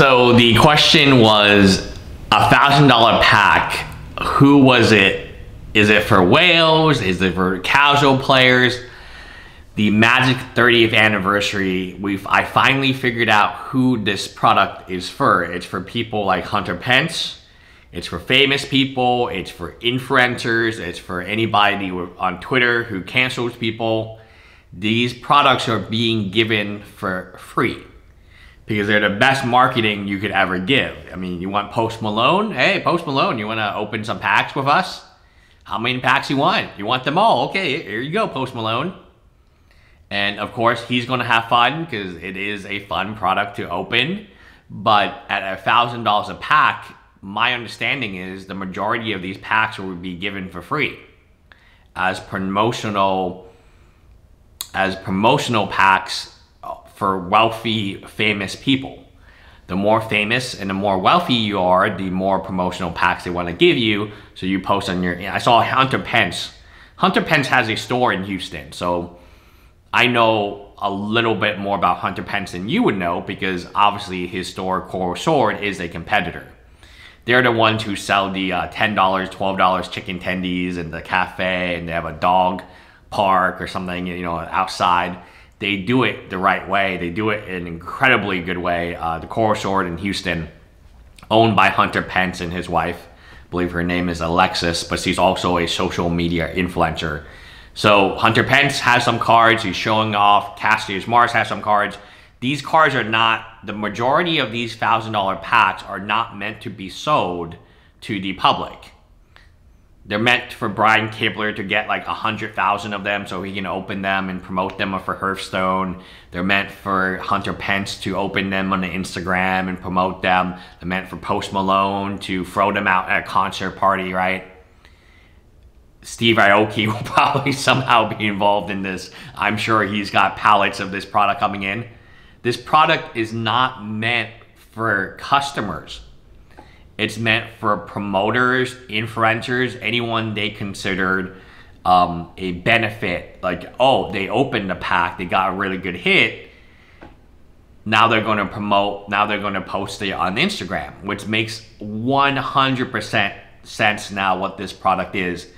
So the question was a thousand dollar pack. Who was it? Is it for whales? Is it for casual players? The Magic 30th anniversary, we I finally figured out who this product is for. It's for people like Hunter Pence. It's for famous people. It's for influencers. It's for anybody on Twitter who cancels people. These products are being given for free because they're the best marketing you could ever give. I mean, you want Post Malone? Hey, Post Malone, you want to open some packs with us? How many packs you want? You want them all? Okay, here you go, Post Malone. And of course, he's going to have fun because it is a fun product to open. But at a thousand dollars a pack, my understanding is the majority of these packs will be given for free as promotional as promotional packs for wealthy, famous people. The more famous and the more wealthy you are, the more promotional packs they want to give you. So you post on your, I saw Hunter Pence. Hunter Pence has a store in Houston. So I know a little bit more about Hunter Pence than you would know because obviously his store, Coral Sword, is a competitor. They're the ones who sell the uh, $10, $12 chicken tendies and the cafe and they have a dog park or something, you know, outside they do it the right way. They do it in an incredibly good way. Uh, the Coral Sword in Houston, owned by Hunter Pence and his wife. I believe her name is Alexis, but she's also a social media influencer. So Hunter Pence has some cards. He's showing off. Cassius Marsh has some cards. These cards are not, the majority of these $1,000 packs are not meant to be sold to the public. They're meant for Brian Kibler to get like a hundred thousand of them so he can open them and promote them for Hearthstone. They're meant for Hunter Pence to open them on the Instagram and promote them. They're meant for Post Malone to throw them out at a concert party, right? Steve Aoki will probably somehow be involved in this. I'm sure he's got pallets of this product coming in. This product is not meant for customers. It's meant for promoters, influencers, anyone they considered um, a benefit. Like, oh, they opened the pack, they got a really good hit. Now they're going to promote, now they're going to post it on Instagram, which makes 100% sense now what this product is.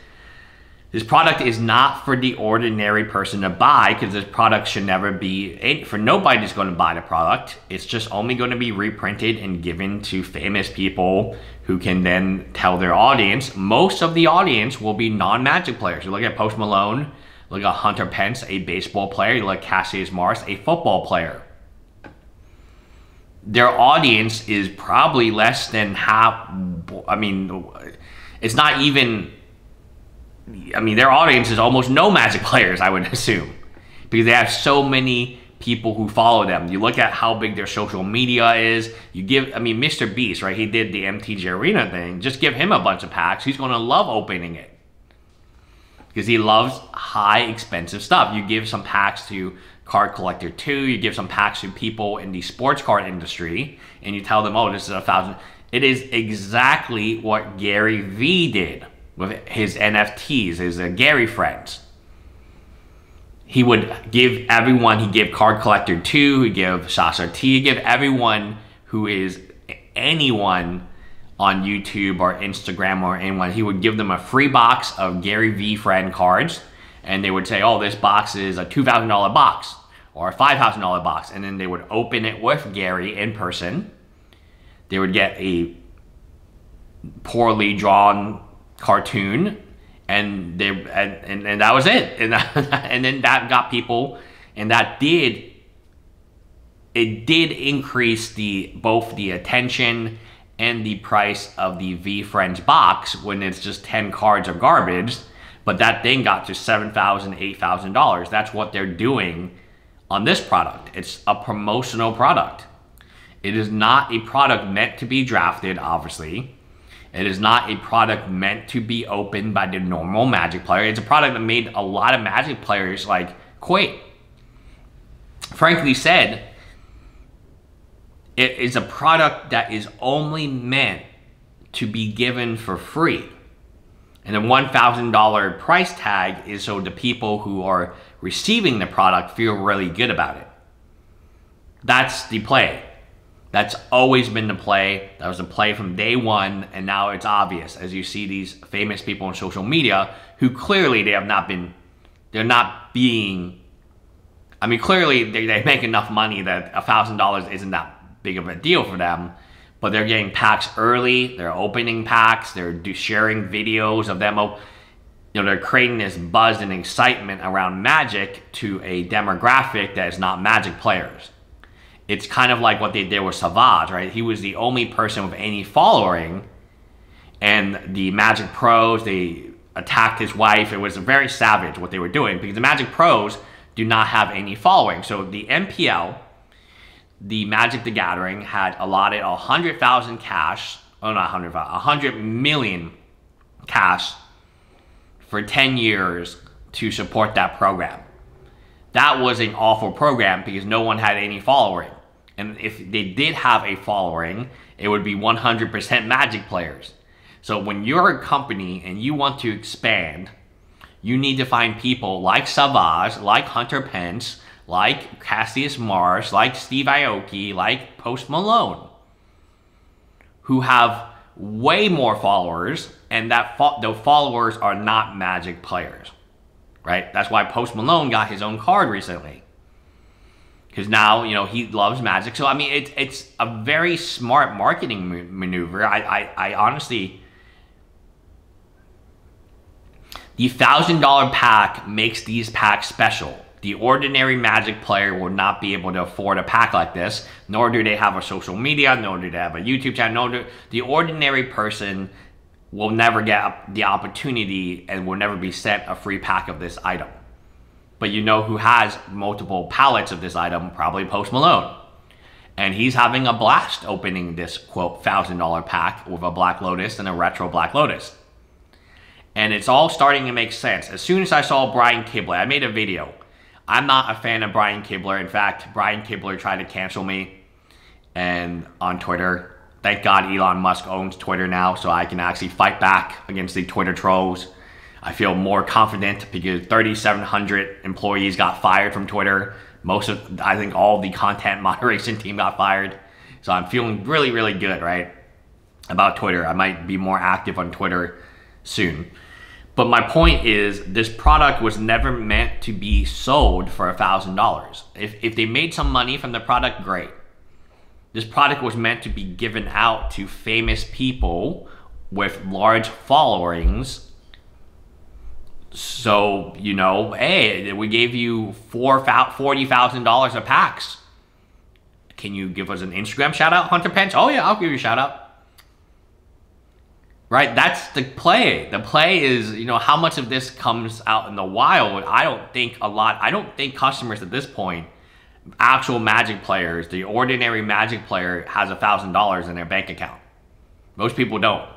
This product is not for the ordinary person to buy because this product should never be, for nobody's going to buy the product. It's just only going to be reprinted and given to famous people who can then tell their audience. Most of the audience will be non-Magic players. You look at Post Malone, look at Hunter Pence, a baseball player. You look at Cassius Marsh, a football player. Their audience is probably less than half, I mean, it's not even I mean, their audience is almost no Magic players, I would assume, because they have so many people who follow them. You look at how big their social media is. You give, I mean, Mr. Beast, right? He did the MTG Arena thing. Just give him a bunch of packs. He's going to love opening it because he loves high expensive stuff. You give some packs to Card Collector 2, you give some packs to people in the sports card industry, and you tell them, oh, this is a thousand. It is exactly what Gary Vee did with his NFTs, his uh, Gary friends. He would give everyone, he give Card Collector 2, he give Sasha T, he give everyone who is anyone on YouTube or Instagram or anyone, he would give them a free box of Gary Vee friend cards and they would say, oh, this box is a $2,000 box or a $5,000 box. And then they would open it with Gary in person. They would get a poorly drawn cartoon and they and, and, that was it. And, and then that got people and that did it did increase the both the attention and the price of the VeeFriends box when it's just 10 cards of garbage but that thing got to $7,000 $8,000 that's what they're doing on this product. It's a promotional product. It is not a product meant to be drafted obviously it is not a product meant to be opened by the normal Magic player. It's a product that made a lot of Magic players like quit. Frankly said, it is a product that is only meant to be given for free. And the $1,000 price tag is so the people who are receiving the product feel really good about it. That's the play. That's always been the play. That was the play from day one, and now it's obvious as you see these famous people on social media who clearly they have not been, they're not being. I mean, clearly they, they make enough money that a thousand dollars isn't that big of a deal for them, but they're getting packs early. They're opening packs. They're do, sharing videos of them. You know, they're creating this buzz and excitement around Magic to a demographic that is not Magic players it's kind of like what they did with Savjz, right? He was the only person with any following, and the Magic Pros they attacked his wife. It was very savage what they were doing because the Magic Pros do not have any following. So the MPL, the Magic the Gathering, had allotted a hundred thousand cash. Oh, not hundred thousand, a hundred million cash for ten years to support that program. That was an awful program because no one had any following. And if they did have a following, it would be 100% Magic players. So when you're a company and you want to expand, you need to find people like Savjz, like Hunter Pence, like Cassius Marsh, like Steve Aoki, like Post Malone, who have way more followers, and that fo- the followers are not Magic players, right? That's why Post Malone got his own card recently because now you know he loves magic. So I mean, it's it's a very smart marketing maneuver. I I, I honestly, the thousand dollar pack makes these packs special. The ordinary Magic player will not be able to afford a pack like this, nor do they have a social media, nor do they have a YouTube channel. Nor do, the ordinary person will never get the opportunity and will never be sent a free pack of this item but you know who has multiple pallets of this item, probably Post Malone. And he's having a blast opening this quote thousand dollar pack with a Black Lotus and a retro Black Lotus. And it's all starting to make sense. As soon as I saw Brian Kibler, I made a video. I'm not a fan of Brian Kibler. In fact, Brian Kibler tried to cancel me and on Twitter. Thank God Elon Musk owns Twitter now, so I can actually fight back against the Twitter trolls I feel more confident because 3,700 employees got fired from Twitter. Most of, I think all the content moderation team got fired. So I'm feeling really, really good, right? About Twitter. I might be more active on Twitter soon. But my point is, this product was never meant to be sold for a $1,000. If, if they made some money from the product, great. This product was meant to be given out to famous people with large followings so, you know, hey, we gave you four $40,000 of packs. Can you give us an Instagram shout out, Hunter Pence? Oh, yeah, I'll give you a shout out. Right? That's the play. The play is, you know, how much of this comes out in the wild. I don't think a lot, I don't think customers at this point, actual Magic players, the ordinary Magic player has a $1,000 in their bank account. Most people don't.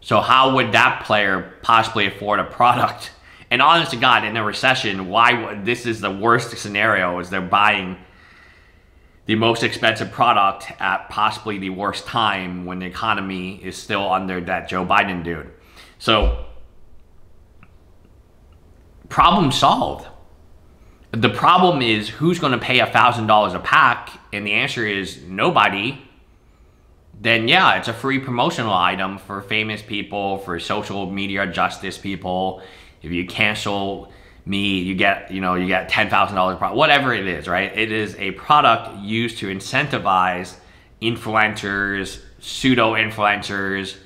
So how would that player possibly afford a product? And honest to God, in a recession, why this is the worst scenario is they're buying the most expensive product at possibly the worst time when the economy is still under that Joe Biden dude. So problem solved. The problem is who's going to pay a thousand dollars a pack, and the answer is nobody then yeah, it's a free promotional item for famous people, for social media justice people. If you cancel me, you get, you know, you get $10,000, whatever it is, right? It is a product used to incentivize influencers, pseudo influencers,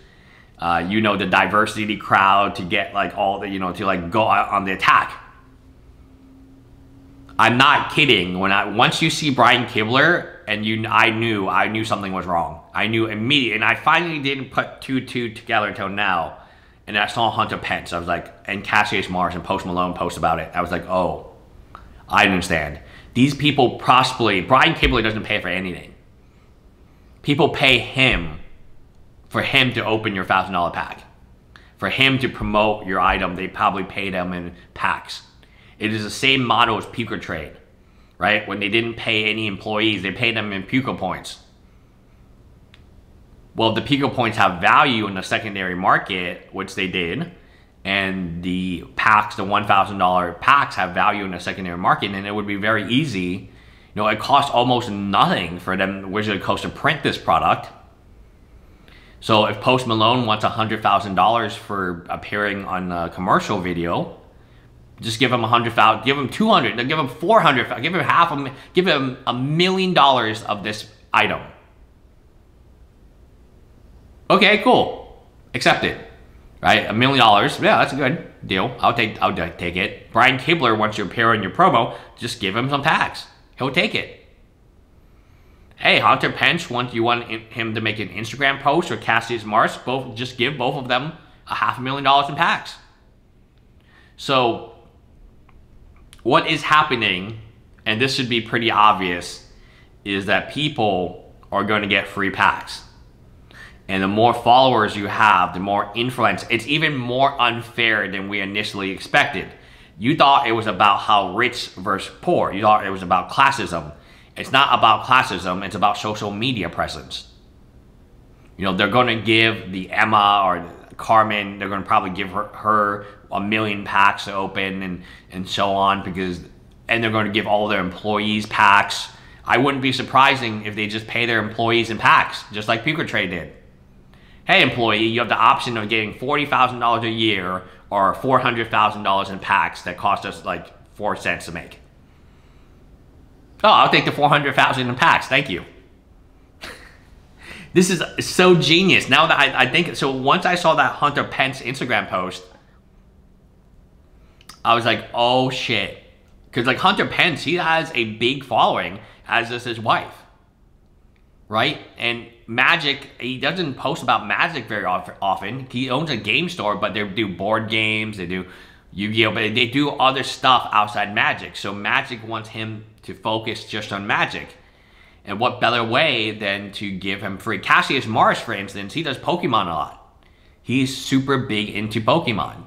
uh, you know, the diversity crowd to get like all the, you know, to like go on the attack. I'm not kidding. When I once you see Brian Kibler and you, I knew, I knew something was wrong. I knew immediately, and I finally didn't put two two together until now. And I saw Hunter Pence. I was like, and Cassius Marsh and Post Malone post about it. I was like, oh, I understand. These people possibly Brian Kibler doesn't pay for anything. People pay him for him to open your thousand dollar pack. For him to promote your item, they probably pay them in packs. It is the same model as PucaTrade right? When they didn't pay any employees, they paid them in Puca points. Well, the Puca points have value in the secondary market, which they did, and the packs, the $1,000 packs have value in the secondary market, and it would be very easy You know, it costs almost nothing for them Wizard Coast to print this product. So if Post Malone wants $100,000 for appearing on a commercial video, just give him a hundred thousand, give him two hundred, give him four hundred, give him half a, give him a million dollars of this item. Okay, cool, accept it, right? A million dollars, yeah, that's a good deal. I'll take, I'll take it. Brian Kibler wants to appear in your promo, just give him some tax. He'll take it. Hey, Hunter Pence wants you want him to make an Instagram post or Cassius Marsh? both just give both of them a half a million dollars in tax. So what is happening, and this should be pretty obvious, is that people are going to get free packs. And the more followers you have, the more influence. It's even more unfair than we initially expected. You thought it was about how rich versus poor. You thought it was about classism. It's not about classism, it's about social media presence. You know, they're going to give the Emma or Carmen, they're going to probably give her, her a million packs to open and, and so on because, and they're going to give all their employees packs. I wouldn't be surprising if they just pay their employees in packs, just like PucaTrade did. Hey, employee, you have the option of getting $40,000 a year or $400,000 in packs that cost us like four cents to make. Oh, I'll take the 400,000 in packs. Thank you. This is so genius. Now that I, I think, so once I saw that Hunter Pence Instagram post, I was like, oh shit. Because like Hunter Pence, he has a big following, as does his wife. Right? And Magic, he doesn't post about Magic very often. He owns a game store, but they do board games, they do Yu-Gi-Oh! But they do other stuff outside Magic. So Magic wants him to focus just on Magic. And what better way than to give him free? Cassius Marsh, for instance, he does Pokemon a lot. He's super big into Pokemon.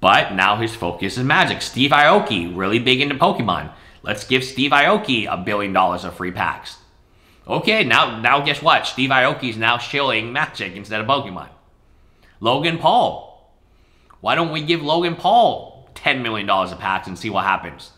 But now his focus is Magic. Steve Aoki, really big into Pokemon. Let's give Steve Aoki a billion dollars of free packs. Okay, now now guess what? Steve Aoki is now shilling Magic instead of Pokemon. Logan Paul. Why don't we give Logan Paul $10 million of packs and see what happens?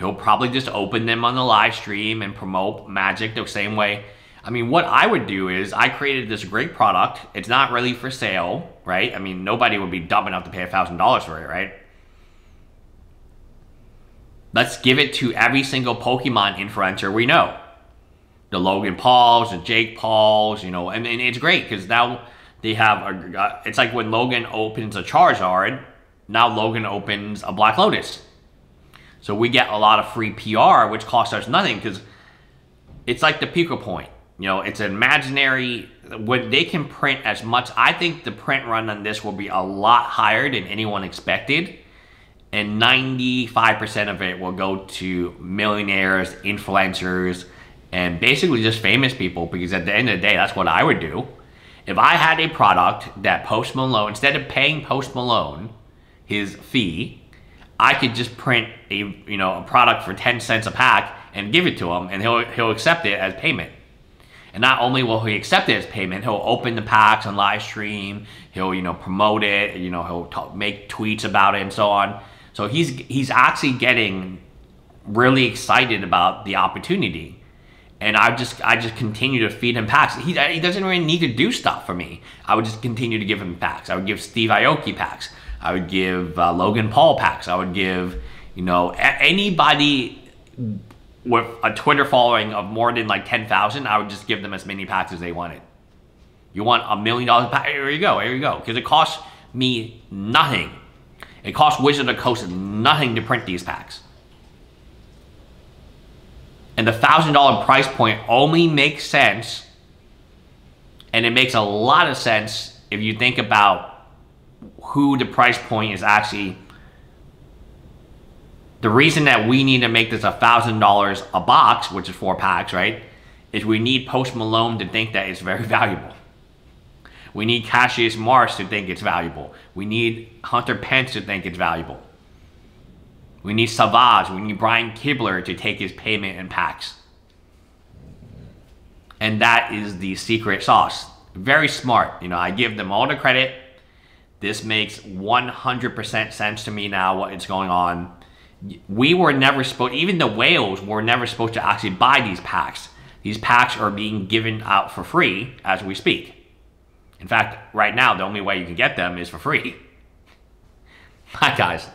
He'll probably just open them on the live stream and promote Magic the same way I mean, what I would do is I created this great product. It's not really for sale, right? I mean, nobody would be dumb enough to pay a $1,000 for it, right? Let's give it to every single Pokemon influencer we know. The Logan Pauls, the Jake Pauls, you know, and, and it's great because now they have a, uh, it's like when Logan opens a Charizard, now Logan opens a Black Lotus. So we get a lot of free PR, which costs us nothing because it's like the Puca point. You know, it's an imaginary, when they can print as much, I think the print run on this will be a lot higher than anyone expected. And 95% of it will go to millionaires, influencers, and basically just famous people because at the end of the day, that's what I would do. If I had a product that Post Malone, instead of paying Post Malone his fee, I could just print a you know a product for 10 cents a pack and give it to him and he'll he'll accept it as payment. And not only will he accept it as payment, he'll open the packs on live stream. He'll, you know, promote it. You know, he'll talk, make tweets about it and so on. So he's he's actually getting really excited about the opportunity. And I just I just continue to feed him packs. He, he doesn't really need to do stuff for me. I would just continue to give him packs. I would give Steve Aoki packs. I would give uh, Logan Paul packs. I would give, you know, anybody with a Twitter following of more than like 10,000, I would just give them as many packs as they wanted. You want a million dollars pack? Here you go, here you go. Because it costs me nothing. It costs Wizard of the Coast nothing to print these packs. And the $1,000 price point only makes sense, and it makes a lot of sense if you think about who the price point is actually the reason that we need to make this a $1,000 a box, which is four packs, right, is we need Post Malone to think that it's very valuable. We need Cassius Marsh to think it's valuable. We need Hunter Pence to think it's valuable. We need Savjz, we need Brian Kibler to take his payment in packs. And that is the secret sauce. Very smart. You know, I give them all the credit. This makes 100% sense to me now what is going on we were never supposed, even the whales were never supposed to actually buy these packs. These packs are being given out for free as we speak. In fact, right now, the only way you can get them is for free. Bye, guys.